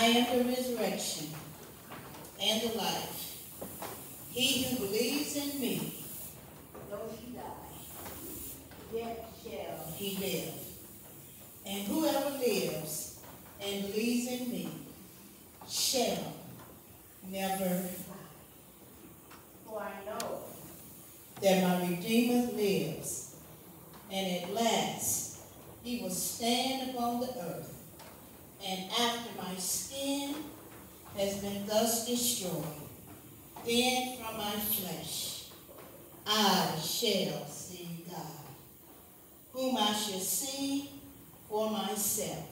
I am the resurrection and the life. He who believes in me, though he die, yet shall he live. And whoever lives and believes in me shall never die. For I know that my Redeemer lives, and at last he will stand upon the earth. And after my skin has been thus destroyed, then from my flesh I shall see God, whom I shall see for myself,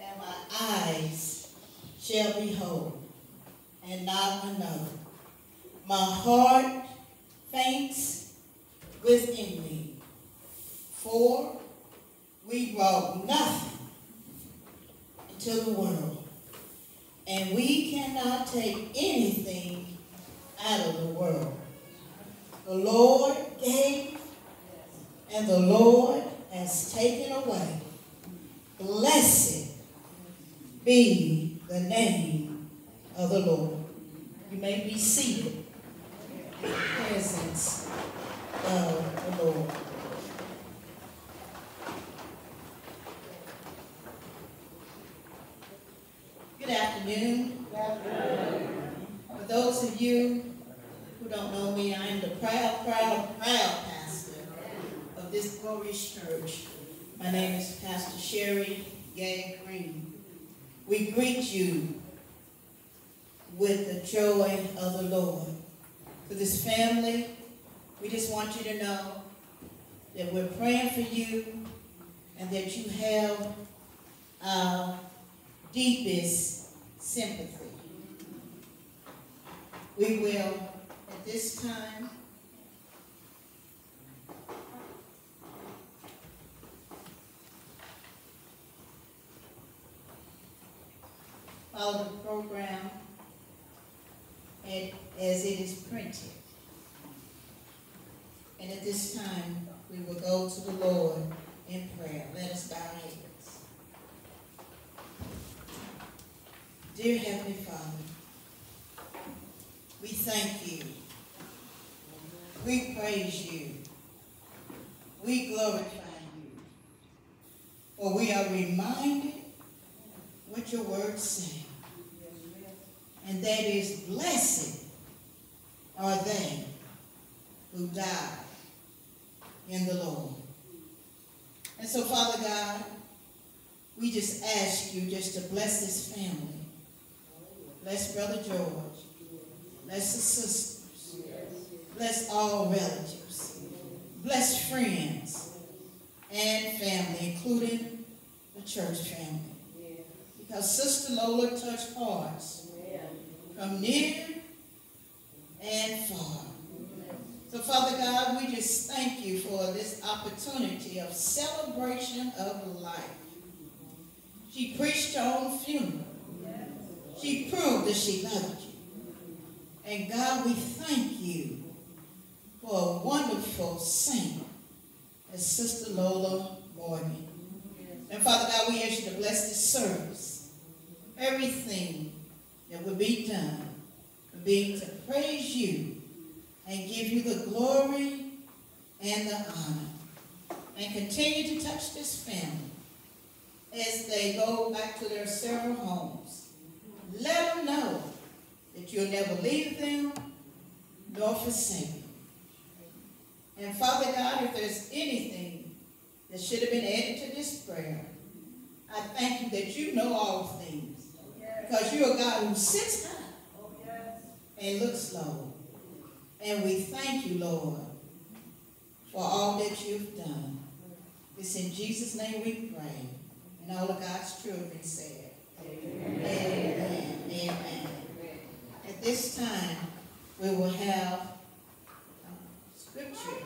and my eyes shall behold, and not another. My heart faints within me, for we brought nothing into the world, and we cannot take anything out of the world. The Lord gave, and the Lord has taken away. Blessed be the name of the Lord. You may be seated in the presence of the Lord. Afternoon. For those of you who don't know me, I am the proud, proud, proud pastor of this glorious church. My name is Pastor Sherry Gay Green. We greet you with the joy of the Lord. For this family, we just want you to know that we're praying for you and that you have our deepest sympathy. We will, at this time, follow the program as it is printed. And at this time, we will go to the Lord in prayer. Let us bow our Dear Heavenly Father, we thank you. We praise you. We glorify you. For we are reminded what your words say. And that is blessed are they who die in the Lord. And so, Father God, we just ask you just to bless this family. Bless Brother George. Bless the sisters. Bless all relatives. Bless friends and family, including the church family. Because Sister Lola touched hearts from near and far. So, Father God, we just thank you for this opportunity of celebration of life. She preached her own funeral. She proved that she loved you. And God, we thank you for a wonderful saint as Sister Lola Morgan. And Father God, we ask you to bless this service. Everything that will be done will be to praise you and give you the glory and the honor. And continue to touch this family as they go back to their several homes. Let them know that you'll never leave them nor forsake them. And Father God, if there's anything that should have been added to this prayer, I thank you that you know all things. Because you're a God who sits high and looks low. And we thank you, Lord, for all that you've done. It's in Jesus' name we pray. And all of God's children said, Amen. Amen. Amen. At this time, we will have uh, scripture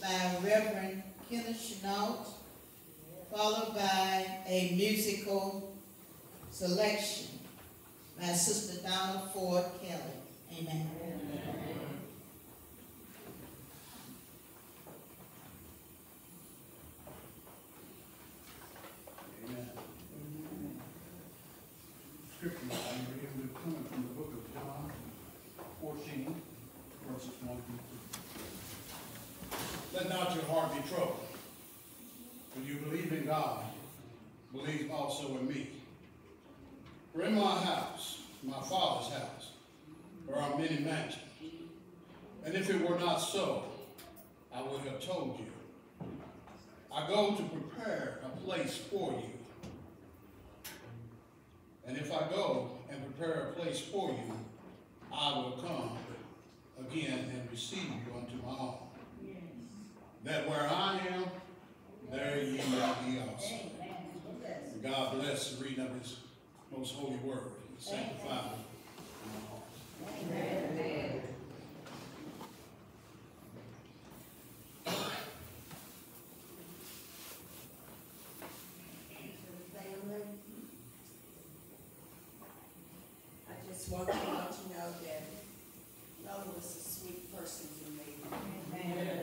by Reverend Kenneth Chenault, followed by a musical selection by Sister Donna Ford Kelly. Amen. visits, not your heart be troubled. When you believe in God, believe also in me. For in my house, my father's house, there are many mansions. And if it were not so, I would have told you. I go to prepare a place for you. And if I go and prepare a place for you, I will come again and receive you unto my own that where I am, there ye may be also. God bless the reading of his most holy word and sanctify it in our hearts. want you to know that Lola was a sweet person to me. Amen. Amen.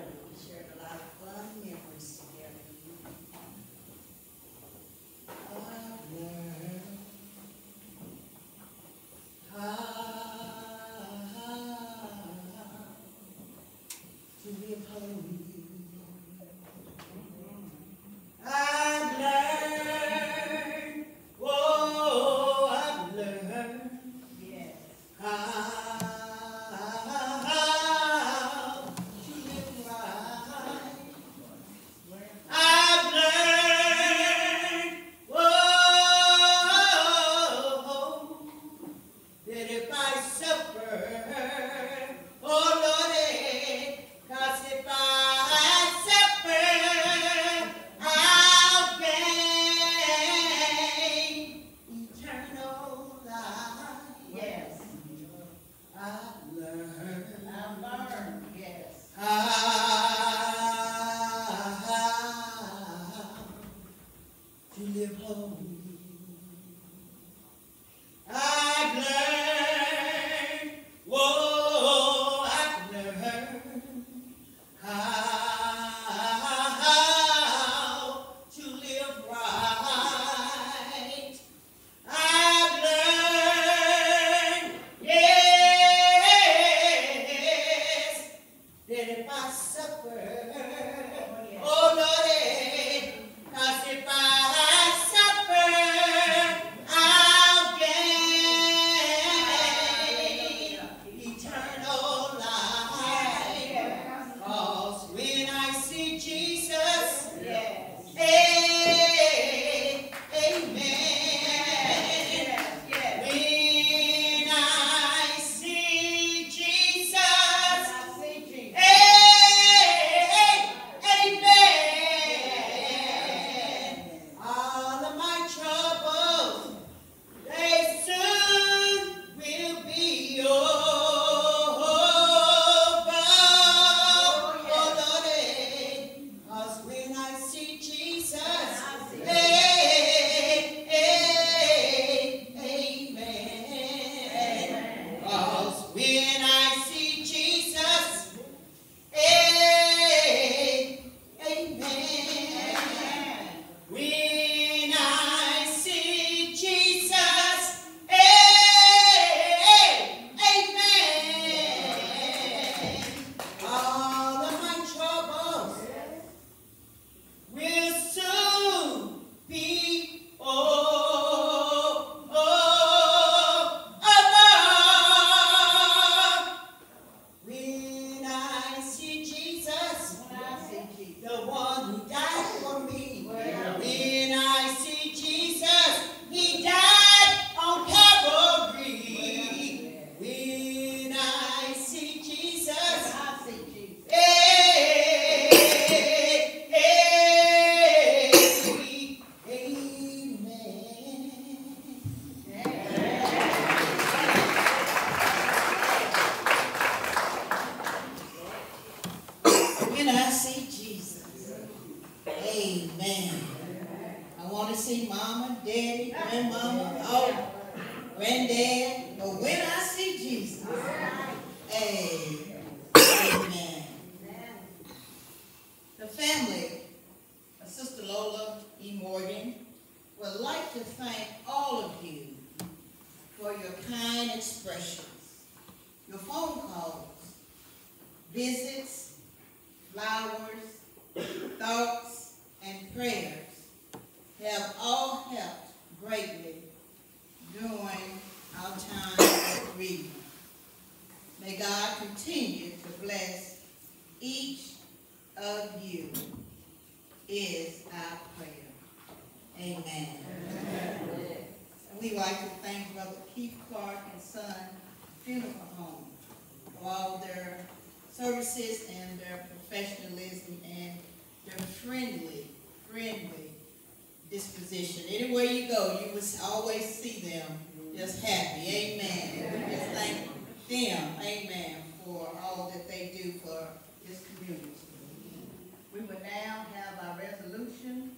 May God continue to bless each of you is our prayer. Amen. And we like to thank Brother Keith Clark and Son Funeral Home for all their services and their professionalism and their friendly, friendly disposition. Anywhere you go, you will always see them just happy. Amen. Just thank them, amen, for all that they do for this community. We will now have our resolution.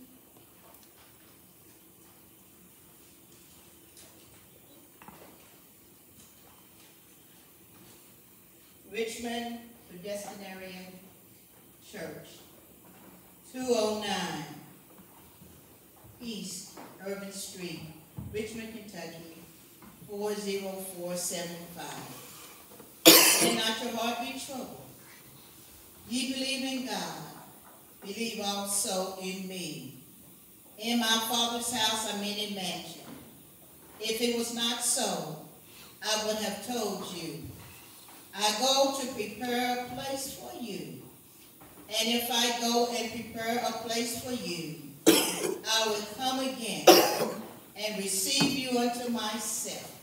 Richmond Predestinarian Church, 209 East Irvine Street, Richmond, Kentucky, 40475. Let not your heart be troubled. Ye believe in God, believe also in me. In my Father's house are many mansions. If it was not so, I would have told you. I go to prepare a place for you. And if I go and prepare a place for you, I will come again and receive you unto myself,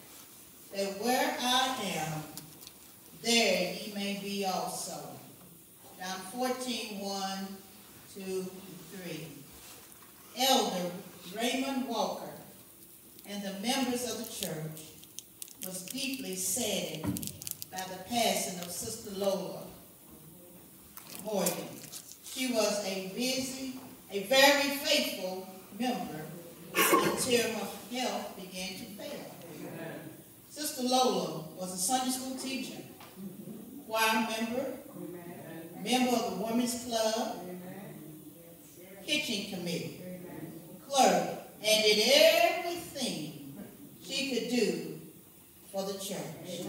that where I am, there ye may be also. John 14, 1, 2, 3. Elder Raymond Walker and the members of the church was deeply saddened by the passing of Sister Lola Morgan. She was a busy, a very faithful member until her health began to fail. Sister Lola was a Sunday school teacher, choir member, member of the Women's Club, kitchen committee, clerk, and did everything she could do for the church.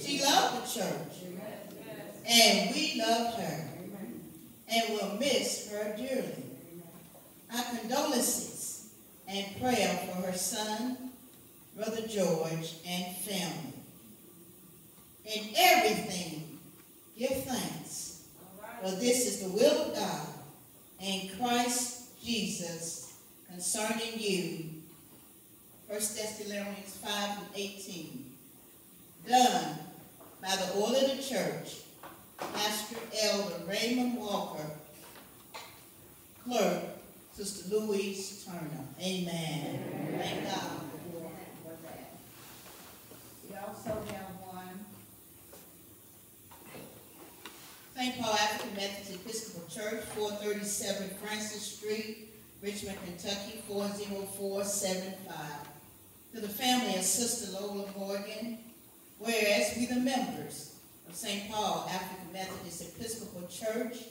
She loved the church, and we loved her, and will miss her dearly. Our condolences and prayer for her son, Brother George, and family. In everything, give thanks, for this is the will of God in Christ Jesus concerning you. 1 Thessalonians 5 and 18. Done by the order of the church, Pastor Elder Raymond Walker, Clerk, Sister Louise Turner. Amen. Thank God for that. We also have one. St. Paul African Methodist Episcopal Church, 437 Francis Street, Richmond, Kentucky, 40475. To the family of Sister Lola Morgan, whereas we the members of St. Paul African Methodist Episcopal Church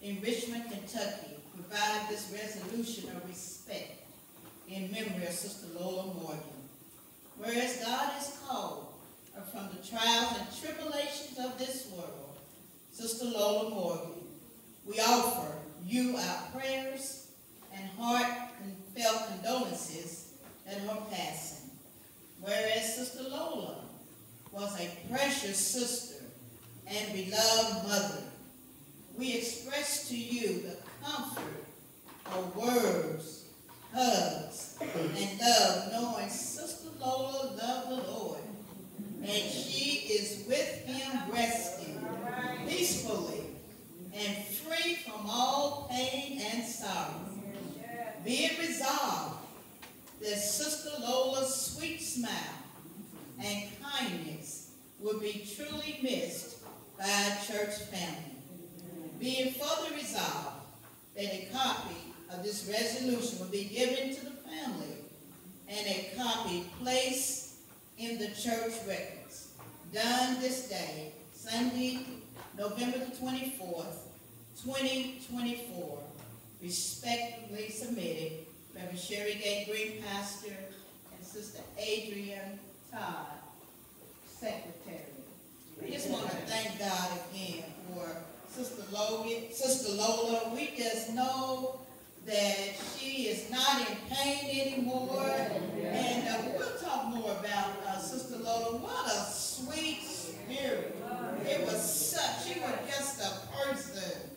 in Richmond, Kentucky, provide this resolution of respect in memory of Sister Lola Morgan. Whereas God has called her from the trials and tribulations of this world, Sister Lola Morgan, we offer you our prayers and heartfelt condolences at her passing. Whereas Sister Lola was a precious sister and beloved mother, we express to you the comfort of words, hugs, and love, knowing Sister Lola loved the Lord, and she is with him resting peacefully and free from all pain and sorrow. Be it resolved that Sister Lola's sweet smile and kindness will be truly missed by our church family. Be it further resolved that a copy of this resolution will be given to the family and a copy placed in the church records. Done this day, Sunday, November the 24th, 2024, respectively submitted Reverend Sherry Gay Green, Pastor, and Sister Adrian Todd, Secretary. We just want to thank God again for Sister Logan, Sister Lola. We just know that she is not in pain anymore. And uh, we'll talk more about uh, Sister Lola. What a sweet spirit. It was such, she was just a person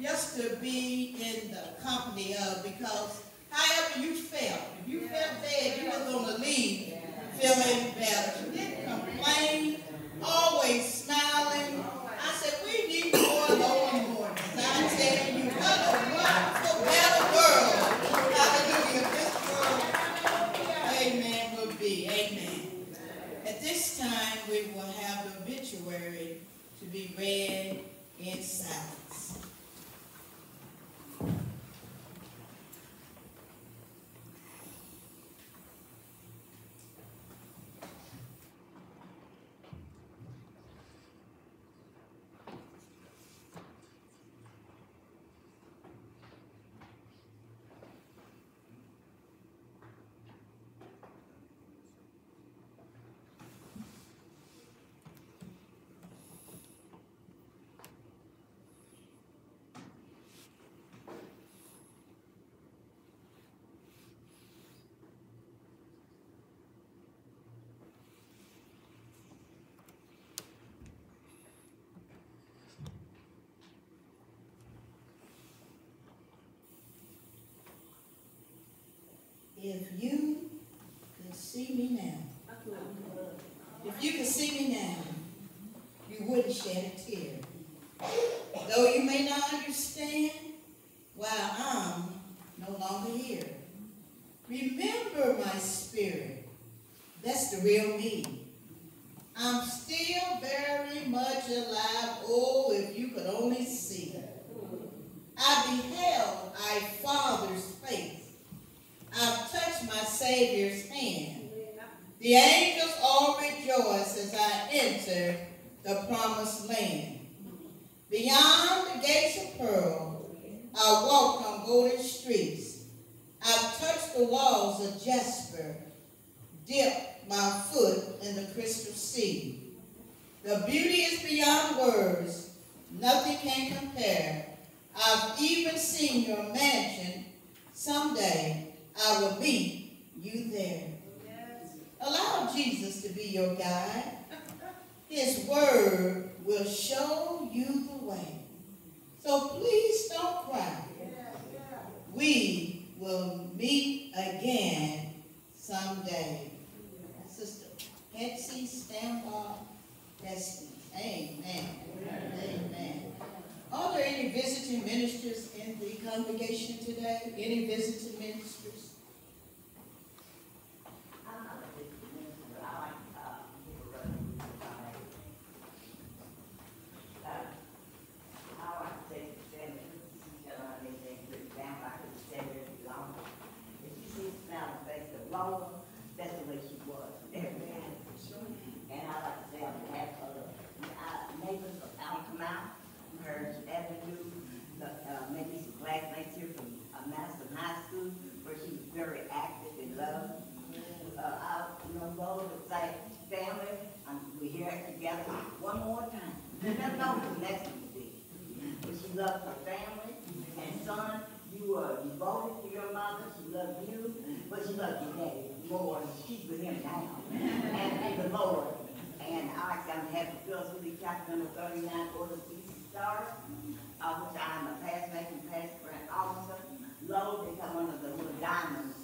just to be in the company of because however you felt, if you felt bad, you were going to leave feeling better. She didn't complain, always smiling. I said, we need more Lola Mornings. I tell you, what a wonderful, better world. Hallelujah. This world, amen, will be. Amen. At this time, we will have the obituary to be read in silence. If you could see me now, if you could see me now, you wouldn't shed a tear. Though you may not understand why I'm no longer here. Remember my spirit. That's the real me. I'm still very much alive. Oh, if you could only see. I beheld our Father's face. I've touched my Savior's hand. The angels all rejoice as I enter the promised land. Beyond the gates of pearl, I walk on golden streets. I've touched the walls of jasper, dipped my foot in the crystal sea. The beauty is beyond words, nothing can compare. I've even seen your mansion. Someday I will meet you there. Allow Jesus to be your guide. His word will show you the way. So please don't cry. We will meet again someday. Sister Betsy Stambaugh Destiny. Amen. Amen. Are there any visiting ministers in the congregation today? Any visiting ministers? That's the way she was. Amen. And I like to say on behalf of the uh, neighbors of Allen Canal, Purge Avenue, the, uh, maybe some classmates here from uh, Madison High School, where she was very active and loved. Uh, I, you know, go to say, family, um, we're here together one more time. You never know who the next one will be. But she loved her family and son. You were devoted to your mother. She loved you, but she loved more. She's with him now. And, and the Lord. And I like to have the Phillips City chapter number thirty-nine, Order East Star, of which I am a past making past grant officer. Lo, they come of the little diamonds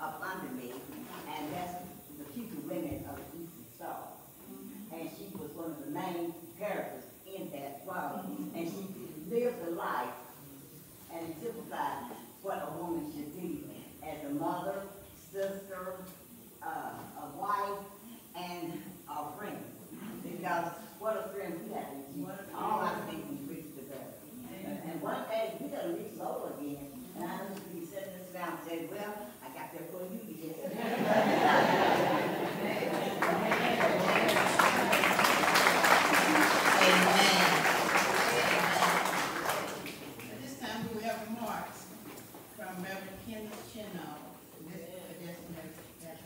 up under me, and that's the future women of East Star. And she was one of the main characters in that world. And she lived a life and exemplified what a woman should be as a mother, sister, uh, a wife, and a friend. Because what a friend we have, all I think we preach together. And and one day, we gotta reach Lola again, and I just be sitting this down and say, well, I got there for you again. Amen. At this time, we have remarks from Reverend Kenneth Chenault, this Predestinarian Baptist Church.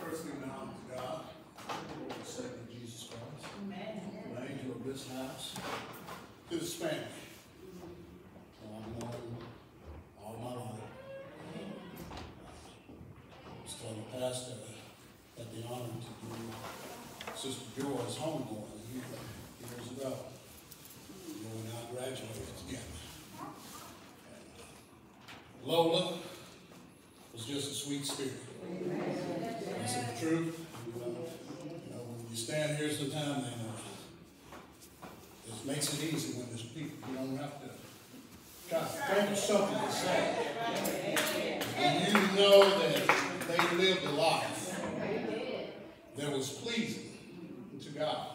First, give an honor to God. this house, to this family. So I've known all my life. I was telling the pastor, I had the honor to do Sister Joy's homegoing years ago. You and I graduated together. And, uh, Lola was just a sweet spirit. That's the truth. You know, when you stand here sometime, uh, it makes it easy when there's people. You don't have to try to think of something to say. And you know that they lived a life that was pleasing to God.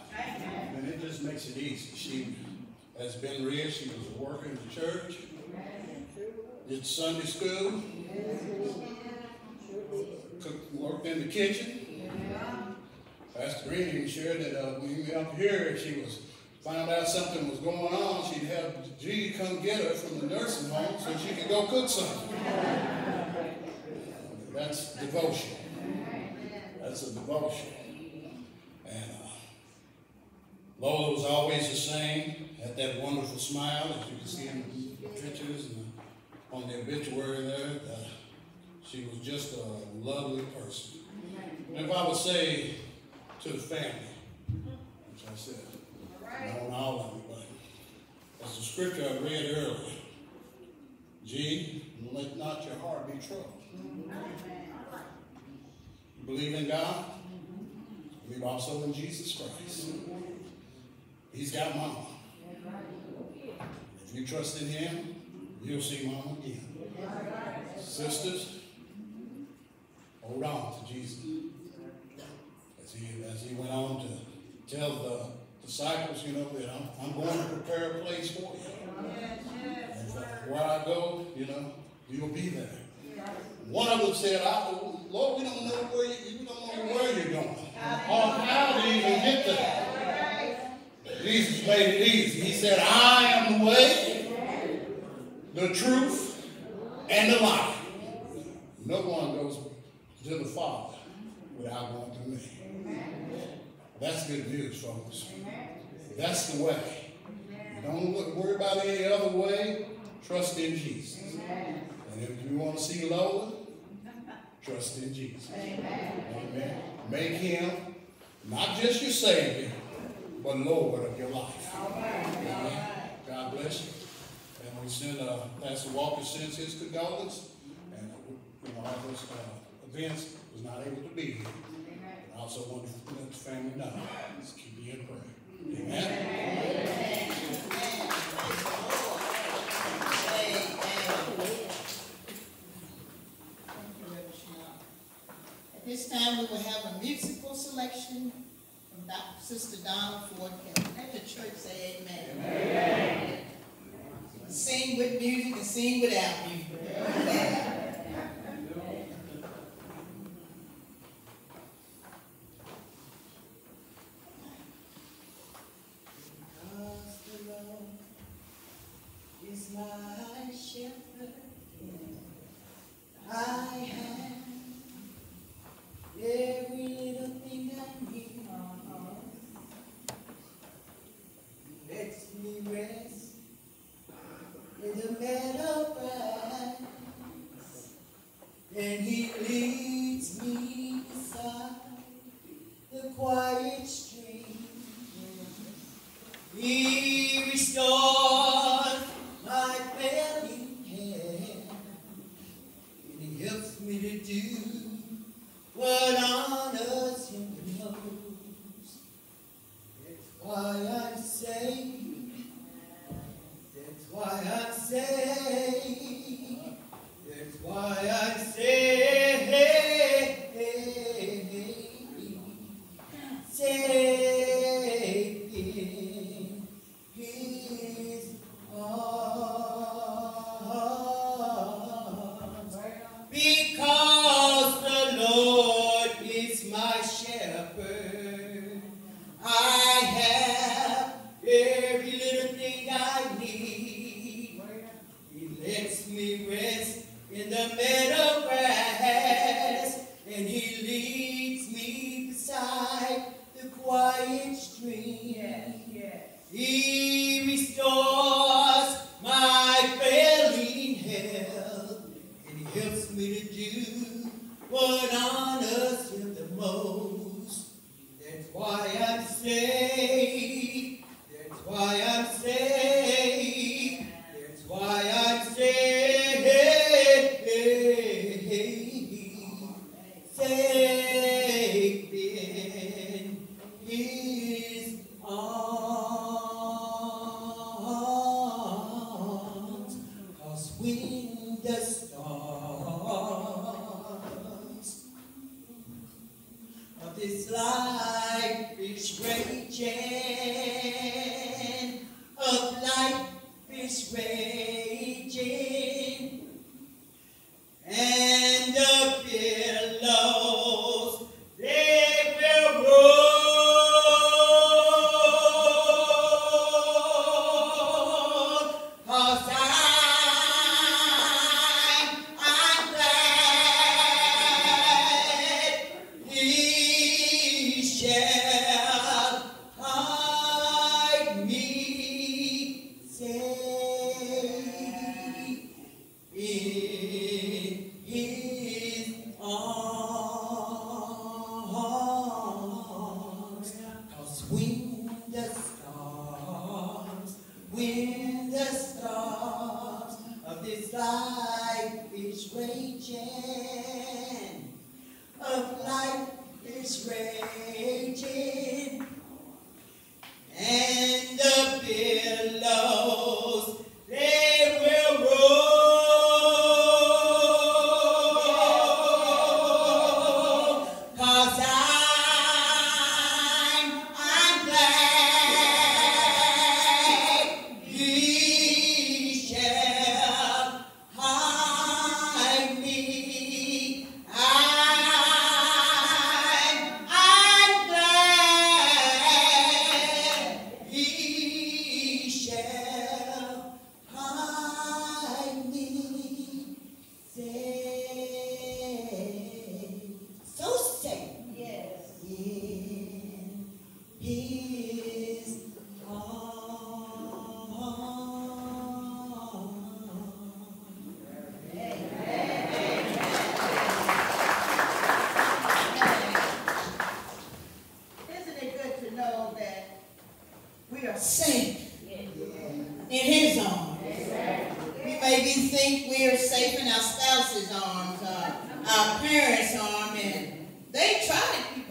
And it just makes it easy. She has been raised, she was a worker in the church, did Sunday school, cooked, worked in the kitchen. Pastor Green even shared that uh, when we were up here, she was found out something was going on, she'd have G come get her from the nursing home so she could go cook something. That's devotion. That's a devotion. Lola was always the same, had that wonderful smile, as you can see in the pictures and on the obituary there. She was just a lovely person. And if I would say to the family, which I said, known all of but as the scripture I read earlier, G, let not your heart be troubled. You believe in God? Believe also in Jesus Christ. He's got mama. If you trust in him, you'll see mama again. Sisters, hold on to Jesus. As he, as he went on to tell the disciples, you know, that I'm, I'm going to prepare a place for you. And where I go, you know, you'll be there. One of them said, I, Lord, we don't know where you, we don't know where you're going. Or how to even get there. Jesus made it easy. He said, I am the way, the truth, and the life. No one goes to the Father without going through me. That's good news, folks. That's the way. Don't worry about any other way. Trust in Jesus. And if you want to see Lola, trust in Jesus. Amen. Make him not just your Savior, but Lord of your life. Amen. God bless you. And we send uh, Pastor Walker sends his condolence. And uh, you know, all those uh, events was not able to be here. I also want to let the family know. Just keep you in prayer. Amen. At this time, we will have a musical selection Dr. Sister Donna Ford Kelly. Let the church say amen. Amen. Sing with music and sing without music. Because he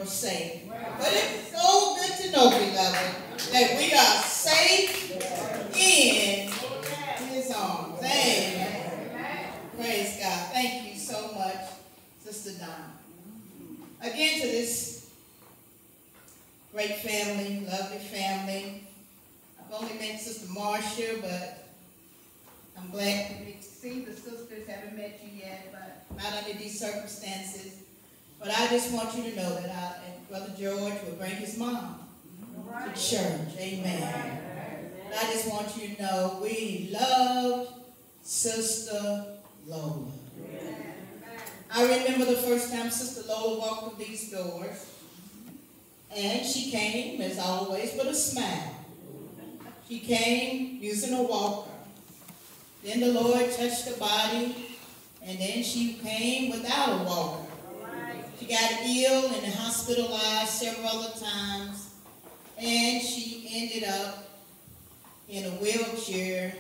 saved. But it's so good to know, beloved, that we are safe in his arms. Amen. Praise God. Thank you so much, Sister Donna. Again, to this great family, lovely family. I've only met Sister Marcia, but I'm glad to see the sisters haven't met you yet, but not under these circumstances. But I just want you to know that I, and Brother George will bring his mom right. to church. Amen. Right. I just want you to know we loved Sister Lola. Yeah. I remember the first time Sister Lola walked through these doors. And she came, as always, with a smile. She came using a walker. Then the Lord touched the body, and then she came without a walker. She got ill and hospitalized several other times, and she ended up in a wheelchair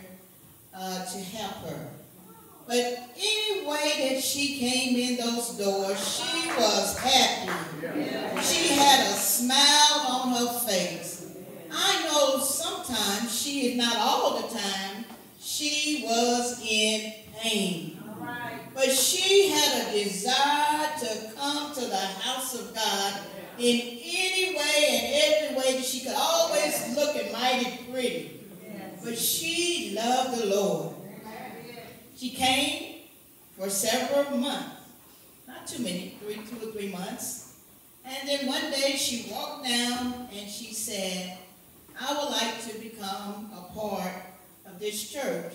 uh, to help her. But any way that she came in those doors, she was happy. She had a smile on her face. I know sometimes she is not all the time, she was in pain. But she had a desire to the house of God in any way and every way that she could, always look and mighty pretty. But she loved the Lord. She came for several months, not too many, three, two or three months. And then one day she walked down and she said, I would like to become a part of this church.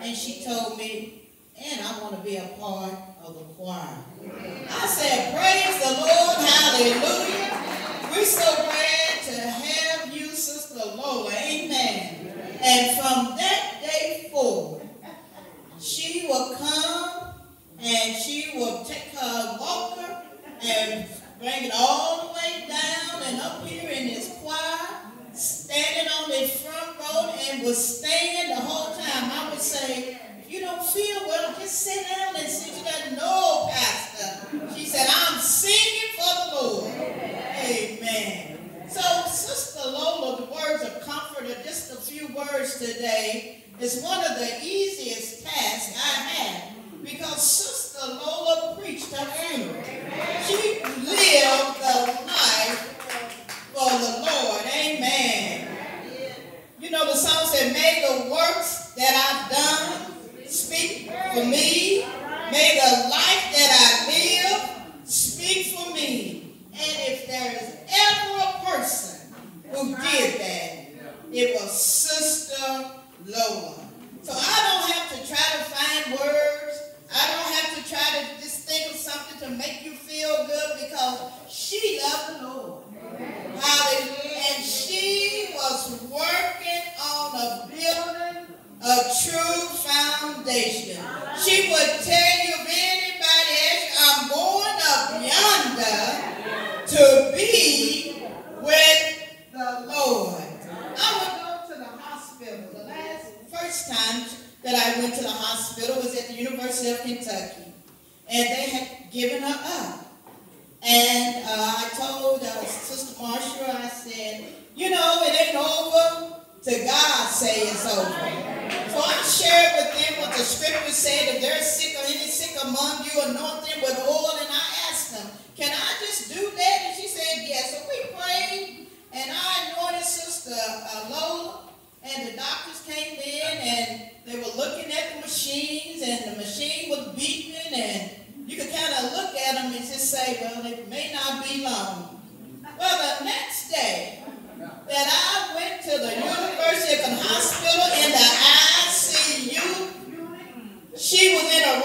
And she told me, and I want to be a part of the choir. I said, praise the Lord, hallelujah. We're so glad to have you, Sister Lola, amen. And from that day forward, she will come and she will take her walker and bring it all the way down and up here in this choir, standing on the front row and will stand the whole time. I would say, you don't feel well, just sit down and sing. She said, no, Pastor. She said, I'm singing for the Lord. Amen. So, Sister Lola, the words of comfort are just a few words today. It's one of the easiest tasks I had because Sister Lola preached her funeral. She lived the life for the Lord. Amen. You know, the song said, may the works that I've done speak for me. May the light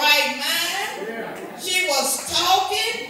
right mind. She was talking.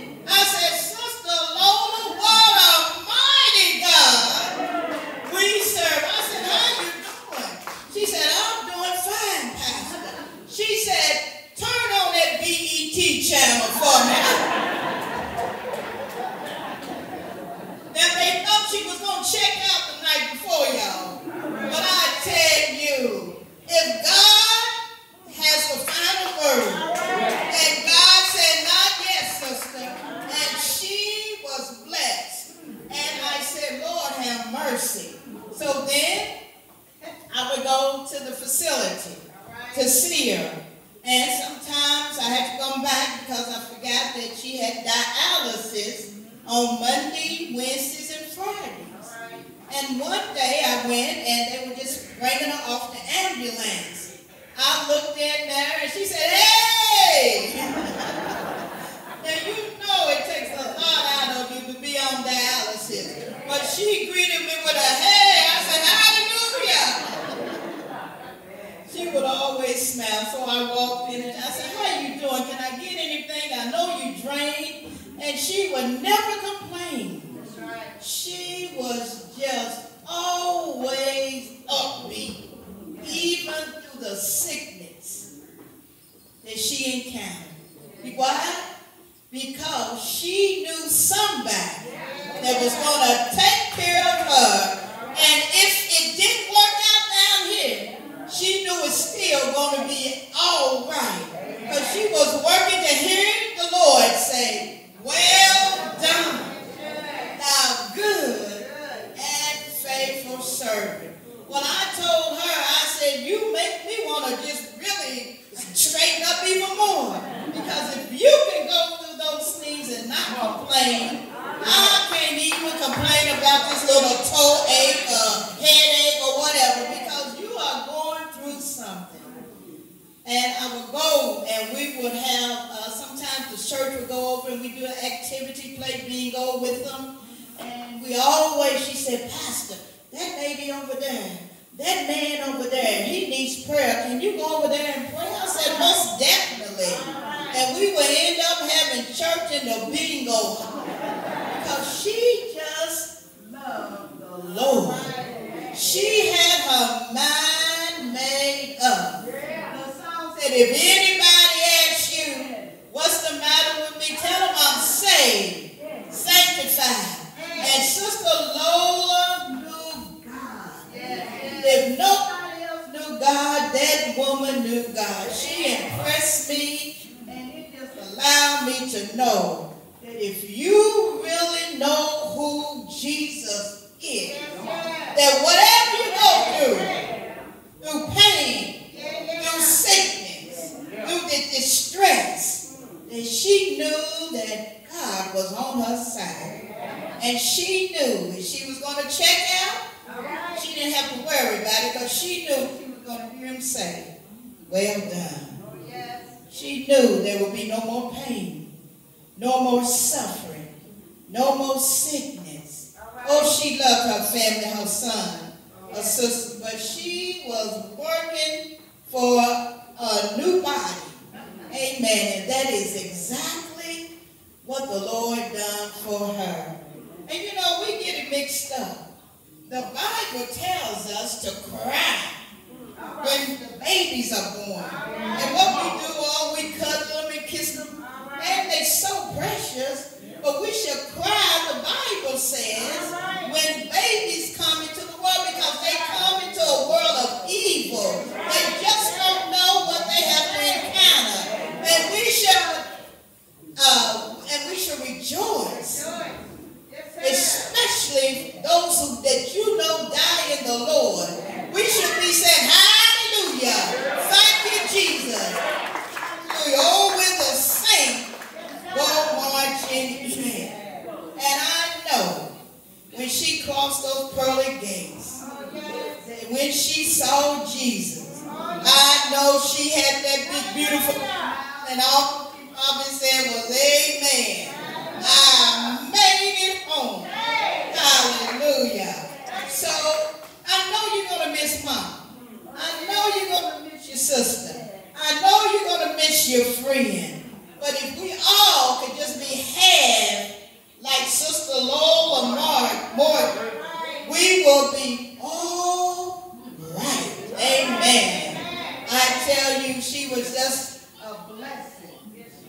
she encountered. Why? Because she knew somebody that was going to take care of her bless me and it just allowed me to know that if you really know who Jesus is, that whatever you go through, through pain, through sickness, through the distress, that she knew that God was on her side. And she knew that she was going to check out, she didn't have to worry about it because she knew she was going to hear him say, well done she knew there would be no more pain, no more suffering, no more sickness. Oh, she loved her family, her son, her sister, but she was working for a new body. Amen. And that is exactly what the Lord done for her. And you know, we get it mixed up. The Bible tells us to cry when the babies are born. And what we do, all we cuddle them and kiss them. And they're so precious. But we should cry, the Bible says, when babies come into the world because they come into a world of evil. They just don't know what they have to encounter. And we should uh, and we should rejoice. Especially those who that you know die in the Lord. We should be saying, Hallelujah. Thank you, Jesus. Hallelujah. Oh, with the saint go marching in. And I know when she crossed those pearly gates, that when she saw Jesus, I know she had that big, beautiful smile, and all she probably said was, Amen. I made it home. Hallelujah. So I know you're going to miss mom. I know you're going to miss your sister. I know you're going to miss your friend. But if we all could just be half like Sister Lola Mark, Morgan, we will be all right. Amen. I tell you, she was just a blessing.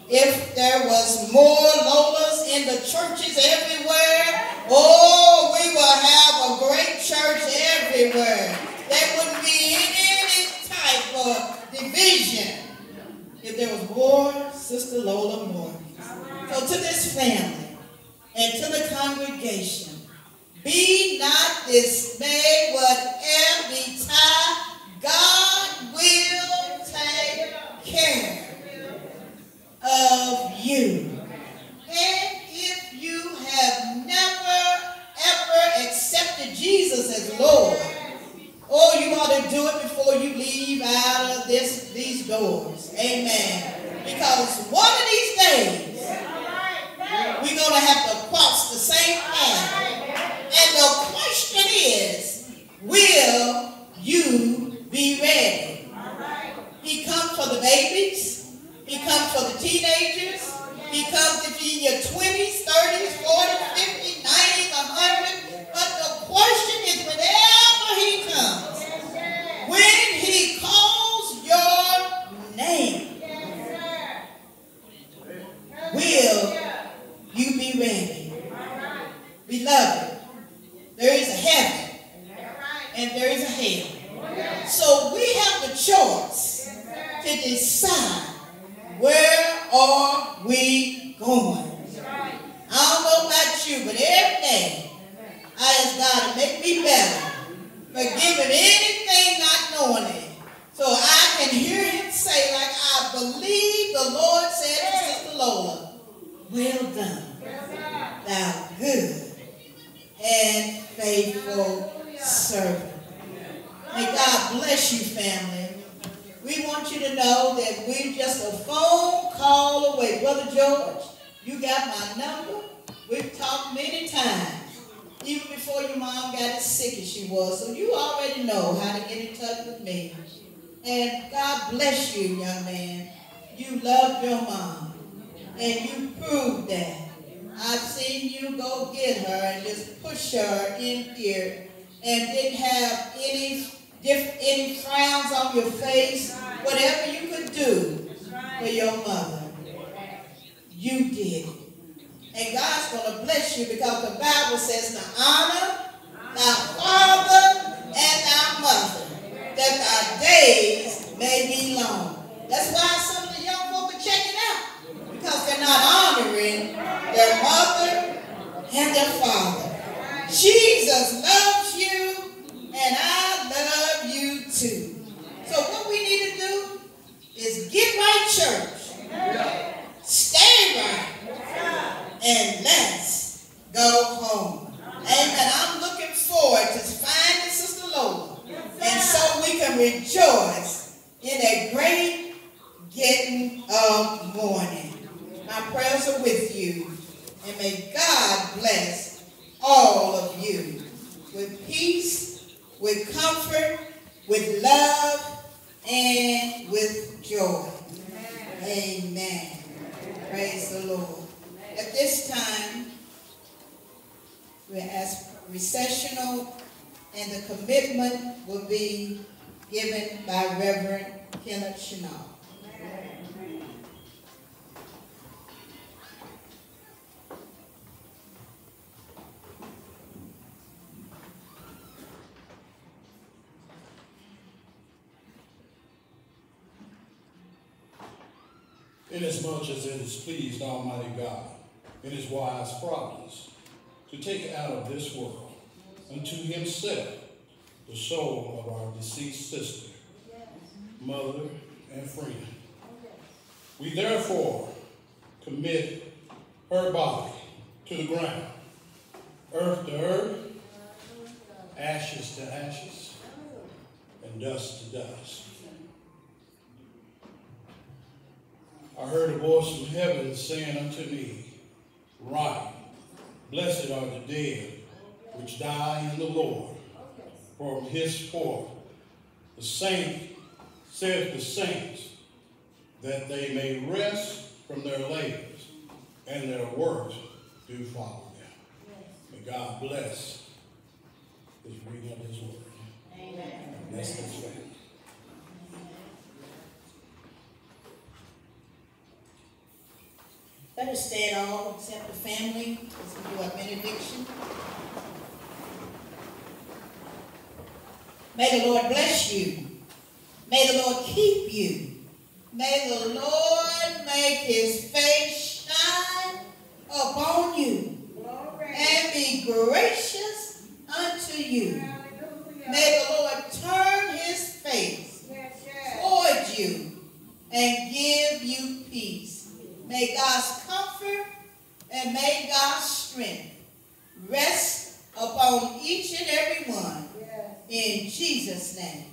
If there was more Lolas in the churches everywhere, oh, we will have a great church everywhere. There wouldn't be any type of division if there was more Sister Lola Moore. So to this family and to the congregation, be not dismayed whatever betide, God will take care of you. And if you have never, ever accepted Jesus as Lord, oh, you ought to do it before you leave out of this, these doors. Amen. Because one of these days, we're going to have to cross the same path. And the question is, will you be ready? He comes for the babies. He comes for the teenagers. He comes if you're in your 20s, 30s, 40s, 50s, 90s, 100. But the question is, whenever he comes, when he calls your name, will you be ready? Beloved, there is a heaven and there is a hell. So we have the choice to decide where are we going. I don't know about you, but every day I ask God to make me better, forgiving anything not knowing it. So I can hear him say, like I believe the Lord said to Sister Lola, well done, thou good and faithful servant. May God bless you, family. We want you to know that we're just a phone call away. Brother George, you got my number. We've talked many times, even before your mom got as sick as she was. So you already know how to get in touch with me. And God bless you, young man. You loved your mom. And you proved that. I've seen you go get her and just push her in here and didn't have any any frowns on your face. Whatever you could do for your mother, you did it. And God's going to bless you because the Bible says to honor thy father that our days may be long. That's why some of the young folk are checking out because they're not honoring their mother and their father. Jesus loves you, and I love you too. So what we need to do is get right church, stay right, and let's go home. Amen. I'm looking forward to finding Sister Lola, and so we can rejoice in a great getting of morning. My prayers are with you, and may God bless all of you with peace, with comfort, with love, and with joy. Amen. Praise the Lord. At this time, we ask recessional, and the commitment will be given by Reverend Kenneth Chenault. Inasmuch as it has pleased Almighty God in his wise providence to take out of this world unto himself the soul of our deceased sister, mother, and friend. We therefore commit her body to the ground, earth to earth, ashes to ashes, and dust to dust. I heard a voice from heaven saying unto me, Write, blessed are the dead which die in the Lord. For henceforth the saint saith the saints that they may rest from their labors and their works do follow them. May God bless this reading of his word. Amen. Bless this family. Let us stand all except the family as we do our benediction. May the Lord bless you. May the Lord keep you. May the Lord make his face shine upon you and be gracious unto you. May the Lord turn his face toward you and give you peace. May God's comfort and may God's strength rest upon each and every one. In Jesus' name.